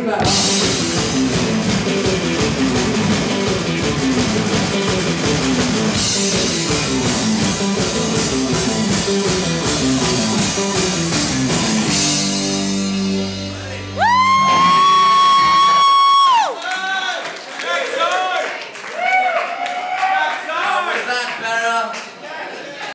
一百